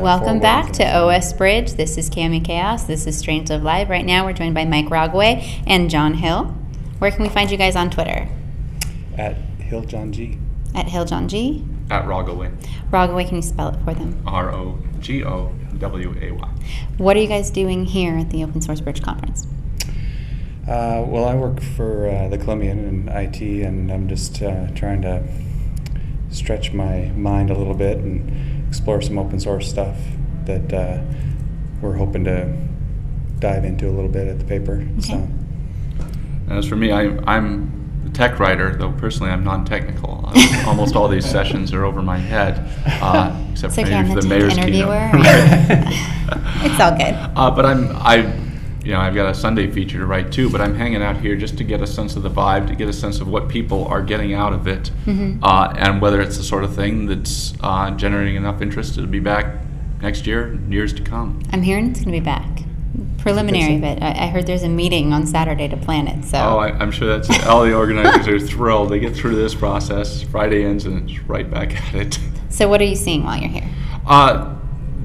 got Welcome back wins to OS Bridge. This is Cami Kaos. This is Strange Love Live. Right now, we're joined by Mike Rogoway and John Hill. Where can we find you guys on Twitter? At Hill John G. At Hill John G. At Rogoway. Rogoway, can you spell it for them? R O G O W A Y. What are you guys doing here at the Open Source Bridge Conference? Uh, well, I work for uh, the Columbian in IT, and I'm just uh, trying to stretch my mind a little bit and explore some open source stuff that uh, we're hoping to dive into a little bit at the paper. So, Okay. As for me, I, I'm a tech writer, though personally I'm non-technical. Uh, Almost all these sessions are over my head, uh, except So for maybe the the tech mayor's interviewer? keynote. It's all good. Uh, but I'm I, you know, I've got a Sunday feature to write too. But I'm hanging out here just to get a sense of the vibe, to get a sense of what people are getting out of it, Mm-hmm. uh, and whether it's the sort of thing that's uh, generating enough interest to be back next year, years to come. I'm hearing it's going to be back. Preliminary, but I, I heard there's a meeting on Saturday to plan it. So Oh, I, I'm sure that's all the organizers are thrilled. They get through this process. Friday ends and it's right back at it. so what are you seeing while you're here? Uh,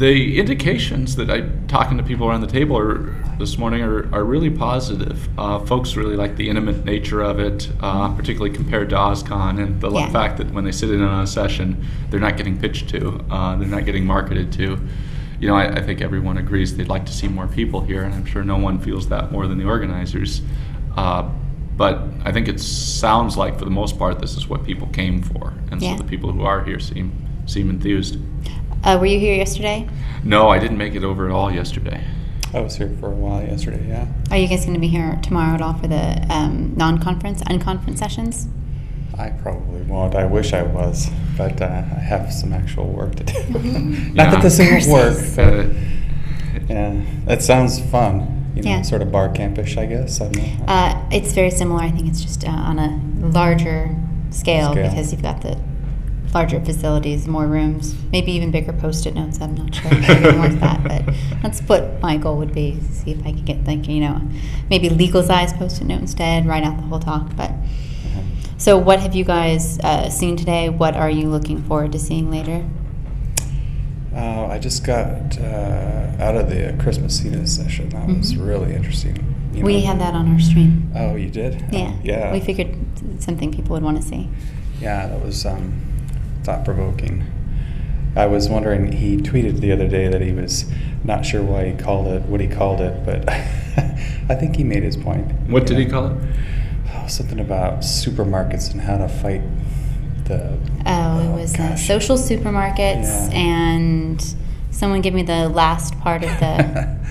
the indications that I'm talking to people around the table are, this morning are, are really positive. Uh, folks really like the intimate nature of it, uh, particularly compared to OSCON, and the Yeah. fact that when they sit in on a session, they're not getting pitched to, uh, they're not getting marketed to. You know, I, I think everyone agrees they'd like to see more people here, and I'm sure no one feels that more than the organizers. Uh, but I think it sounds like, for the most part, this is what people came for, and Yeah. so the people who are here seem seem enthused. Uh, were you here yesterday? No, I didn't make it over at all yesterday. I was here for a while yesterday. Yeah. Are you guys going to be here tomorrow at all for the um, non-conference, unconference sessions? I probably won't. I wish I was, but uh, I have some actual work to do. Mhm. Not Yeah. that this isn't work, but Uh, yeah, that sounds fun. You know, Yeah. sort of bar campish, I guess. I don't. Uh, it's very similar. I think it's just uh, on a larger scale, Scale. because you've got the larger facilities, more rooms, maybe even bigger post-it notes. I'm not sure if anyone wants that, but that's what my goal would be. See if I could get like you know, maybe legal size post-it note instead, write out the whole talk. But so, what have you guys uh, seen today? What are you looking forward to seeing later? Uh, I just got uh, out of the Chris Messina session. That was Mhm. really interesting. You we know- had that on our stream. Oh, you did? Yeah, yeah. We figured something people would want to see. Yeah, that was um, thought provoking. I was wondering. He tweeted the other day that he was not sure why he called it what he called it, but I think he made his point. what did you he call it? Oh, something about supermarkets and how to fight the. Oh, it was uh, gosh. social supermarkets, Yeah. and someone give me the last part of the.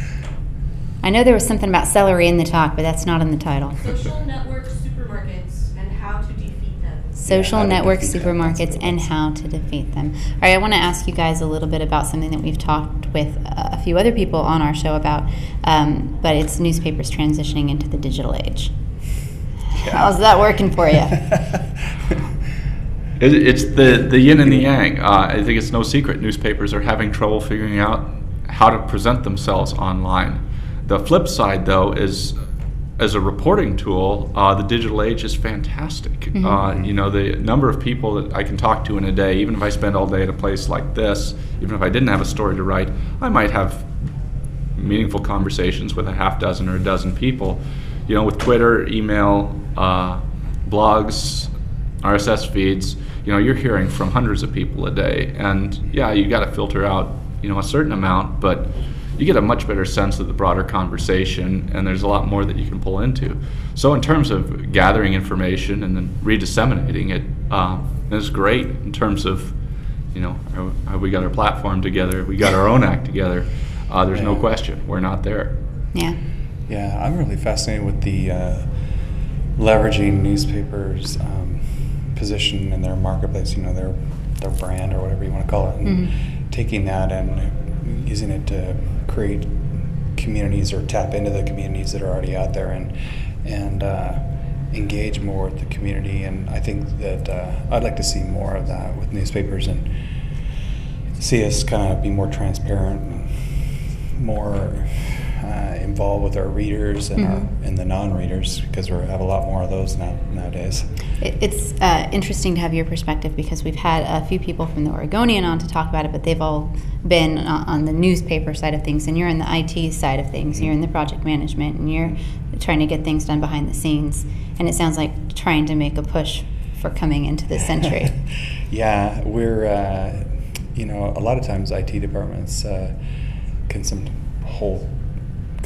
I know there was something about celery in the talk, but that's not in the title. Social network supermarkets and how to defeat them. Social to network defeat them, that's supermarkets and how to defeat them. All right, I want to ask you guys a little bit about something that we've talked with a few other people on our show about, um, but it's newspapers transitioning into the digital age. How's that working for you? It, it's the, the yin and the yang. Uh, I think it's no secret newspapers are having trouble figuring out how to present themselves online. The flip side, though, is as a reporting tool, uh, the digital age is fantastic. Uh, you know, the number of people that I can talk to in a day, even if I spend all day at a place like this, even if I didn't have a story to write, I might have meaningful conversations with a half dozen or a dozen people. You know, with Twitter, email, uh, blogs, RSS feeds, you know, you're hearing from hundreds of people a day. And yeah, you got to filter out, you know, a certain amount, but you get a much better sense of the broader conversation, and there's a lot more that you can pull into. So, in terms of gathering information and then redisseminating it, uh, it's great in terms of, you know, how- how we got our platform together, we got our own act together. Uh, there's no question, we're not there. Yeah. Yeah, I'm really fascinated with the uh, leveraging newspapers' um, position in their marketplace. You know, their their brand or whatever you want to call it, and Mhm. taking that and using it to create communities or tap into the communities that are already out there and and uh, engage more with the community. And I think that uh, I'd like to see more of that with newspapers and see us kind of be more transparent and more uh, involved with our readers and our Mhm. and the non-readers because we have a lot more of those now nowadays. It's uh, interesting to have your perspective because we've had a few people from the Oregonian on to talk about it, but they've all been on on the newspaper side of things, and you're in the IT side of things. You're in the project management, and you're trying to get things done behind the scenes. And it sounds like trying to make a push for coming into this century. yeah, we're uh, you know a lot of times IT departments uh, can some hold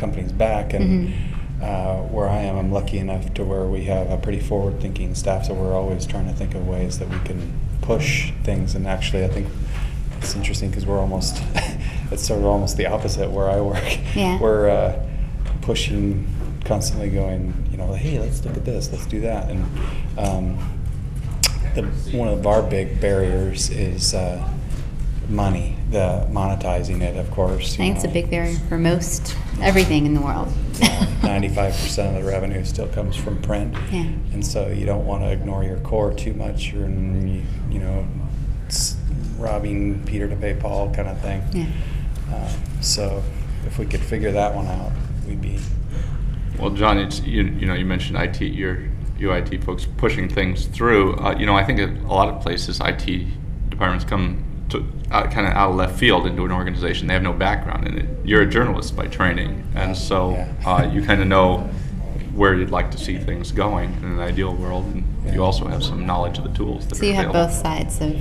companies back, and Mhm. uh, where I am, I'm lucky enough to where we have a pretty forward-thinking staff, so we're always trying to think of ways that we can push things. And actually, I think it's interesting because we're almost it's sort of almost the opposite where I work. Yeah. We're uh, pushing constantly, going, you know, hey, let's look at this, let's do that, and um, the, one of our big barriers is uh, money, the monetizing it, of course. I think it's a big barrier for most everything in the world. Ninety-five percent of the revenue still comes from print, Yeah. and so you don't want to ignore your core too much. You're, you, you know, robbing Peter to pay Paul kind of thing. Yeah. Um, so if we could figure that one out, we'd be. Well, John, it's, you, you know, you mentioned IT, your UIT folks pushing things through. Uh, you know, I think a lot of places, IT departments come to uh, kind of out of left field into an organization. They have no background in it. You're a journalist by training, and so Yeah. uh, you kind of know where you'd like to see things going in an ideal world, and Yeah. you also have some knowledge of the tools that So are you have available. both sides of.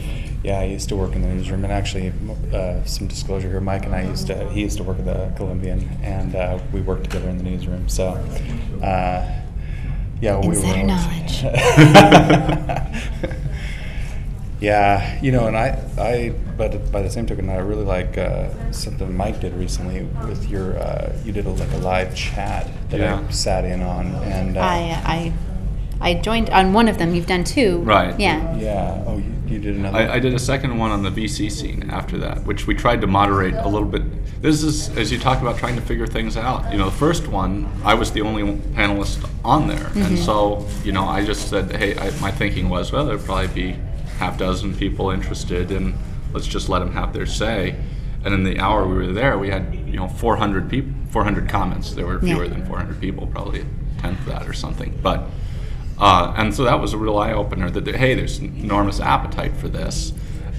Yeah, I used to work in the newsroom, and actually, uh, some disclosure here. Mike and I used to. He used to work at the Columbian, and uh, we worked together in the newsroom. So, uh, yeah, we Insider were. knowledge. yeah, you know, and I, I, but by the same token, I really like uh, something Mike did recently with your. Uh, you did a, like a live chat that Yeah. I sat in on, and uh, I, I, I joined on one of them. You've done two. Right. Yeah. yeah. Oh, you, you did another. I, I did a second one on the VC scene after that, which we tried to moderate a little bit. This is, as you talk about trying to figure things out. You know, the first one, I was the only panelist on there, and so you know, I just said, hey, I, my thinking was, well, there'd probably be half dozen people interested, and let's just let them have their say. And in the hour we were there, we had you know 400 people, 400 comments. There were Yeah. fewer than 400 people, probably a tenth of that or something, but. Uh, and so that was a real eye opener that, hey, there's enormous appetite for this.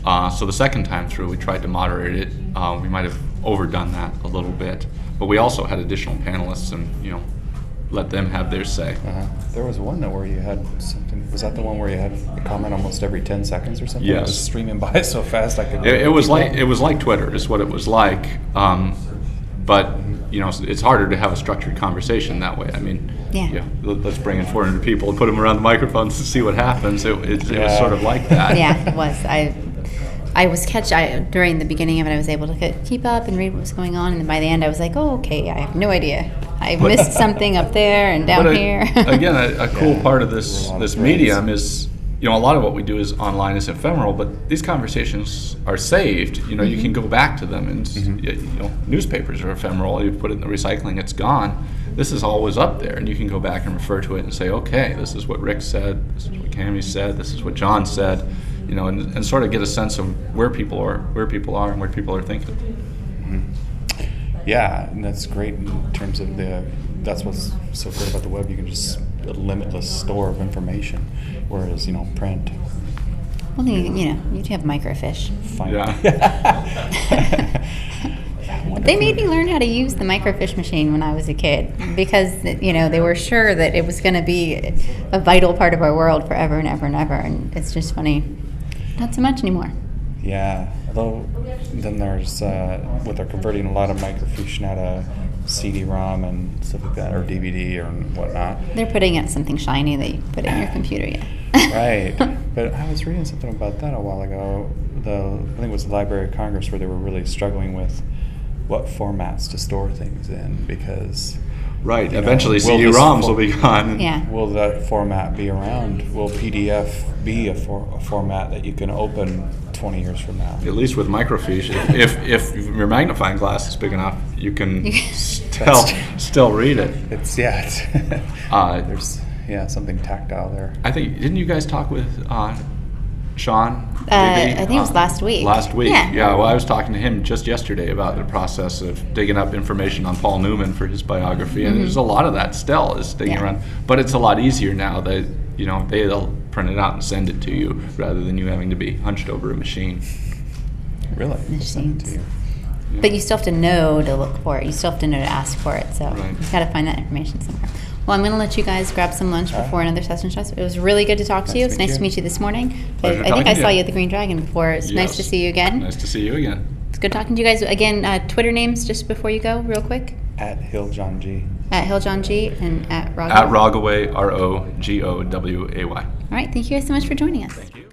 Uh, so the second time through, we tried to moderate it. Uh, we might have overdone that a little bit, but we also had additional panelists and you know let them have their say. Uh-huh. There was one that where you had something. Was that the one where you had a comment almost every ten seconds or something? It Yes. was streaming by so fast I could. It, it was like it was like Twitter, is what it was like. Um, but you know, it's, it's harder to have a structured conversation that way. I mean, Yeah. let- let's bring in 400 people and put them around the microphones to see what happens. It, it, it was sort of like that. yeah, it was. I I was catch I during the beginning of it. I was able to keep up and read what was going on, and then by the end, I was like, "Oh, okay. I have no idea. I missed something up there and down But a- here." again, a, a cool Yeah. part of this A of this medium is, you know, a lot of what we do is online is ephemeral, but these conversations are saved. You know, you can go back to them, and Mhm. you know, newspapers are ephemeral. You put it in the recycling, it's gone. This is always up there, and you can go back and refer to it and say, okay, this is what Rick said, this is what Cami said, this is what John said. You know, and, and sort of get a sense of where people are, where people are, and where people are thinking. Yeah, and that's great in terms of the. That's what's so great about the web. You can just a limitless store of information, whereas you know print. well, you, you know, you have microfiche. Fine. Yeah. They made me learn how to use the microfiche machine when I was a kid because you know they were sure that it was going to be a vital part of our world forever and ever and ever, and it's just funny, not so much anymore. Yeah, although then there's uh, what they're converting a lot of microfiche now to CD-ROM and stuff like that, or DVD or whatnot. They're putting it something shiny that you put in your computer. Yeah. right. But I was reading something about that a while ago. The I think it was the Library of Congress where they were really struggling with what formats to store things in because Right. you know, Eventually, will CD-ROMs for- will be gone. Yeah. Will that format be around? Will PDF be a, for, a format that you can open 20 years from now? At least with microfiche, if, if, if your magnifying glass is big enough, you can You still still read it. It's yeah. It's Uh, there's yeah something tactile there. I think didn't you guys talk with uh, Sean? Uh. I think it was last week. Last week, Yeah. yeah. Well, I was talking to him just yesterday about the process of digging up information on Paul Newman for his biography, and there's a lot of that still is digging Mm-hmm. Yeah. around. But it's a lot easier now that you know they'll print it out and send it to you rather than you having to be hunched over a machine. Really? Send to Machines. you. But you still have to know to look for it. You still have to know to ask for it. So Right. you've got to find that information somewhere. Well, I'm going to let you guys grab some lunch All right. before another session starts. It was really good to talk to you. to It's nice you. to meet you this morning. I, Pleasure I think I saw you. you at the Green Dragon before. It's nice to see you again. Nice to see you again. It's good talking to you guys. Again, uh, Twitter names just before you go, real quick. At Hill John G. At Hill John G and at Roger. At Rogoway, R O G O W A Y. All right. Thank you guys so much for joining us. Thank you.